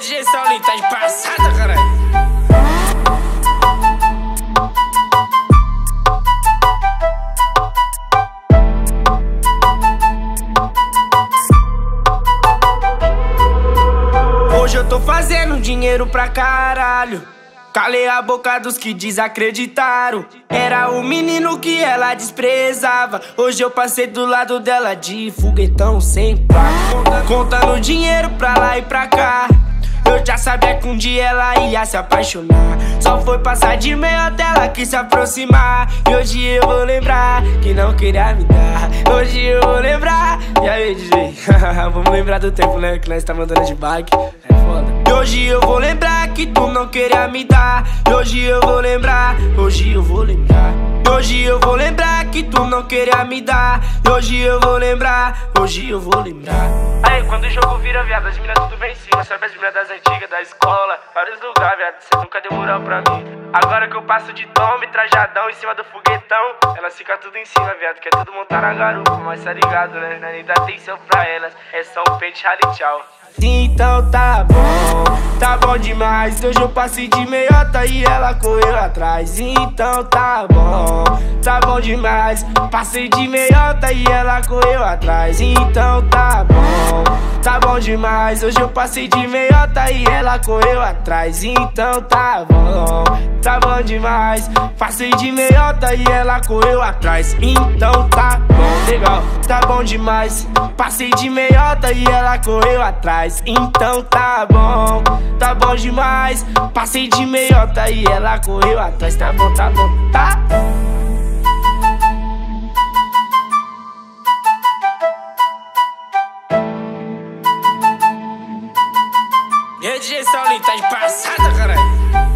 DJ Saulinho, tá de passada, caralho. Hoje eu tô fazendo dinheiro pra caralho. Calei a boca dos que desacreditaram. Era o menino que ela desprezava. Hoje eu passei do lado dela de foguetão sem placa. Contando dinheiro pra lá e pra cá. Já sabia que um dia ela ia se apaixonar. Só foi passar de meio dela que se aproximar. E hoje eu vou lembrar que não queria me dar. Hoje eu vou lembrar. E aí, DJ? Vamos lembrar do tempo, né? Que nós tá mandando de bike. É foda. E hoje eu vou lembrar que tu não queria me dar. E hoje eu vou lembrar. Hoje eu vou lembrar. Hoje eu vou lembrar que tu não queria me dar. E hoje eu vou lembrar. Hoje eu vou lembrar. Aí, quando o jogo vira, viado, as minas tudo vem em cima. Sabe as minas das antigas, da escola, vários lugares, viado. Cê nunca deu moral pra mim. Agora que eu passo de tome, trajadão em cima do foguetão, elas ficam tudo em cima, viado. Quer tudo montar na garupa, mas tá ligado, né? Não é nem dá atenção pra elas. É só um pente, rally, tchau. Então tá bom, tá bom demais. Hoje eu passei de meiota e ela correu atrás. Então tá bom, tá bom demais. Passei de meiota e ela correu atrás. Então tá bom, tá bom demais. Hoje eu passei de meiota e ela correu atrás. Então tá bom, tá bom demais. Passei de meiota e ela correu atrás. Então tá bom, legal, tá bom demais. Passei de meiota e ela correu atrás. Então tá bom, tá bom demais. Passei de meiota e ela correu atrás. Tá bom, tá bom, tá. Hech esonlik tosh past hadi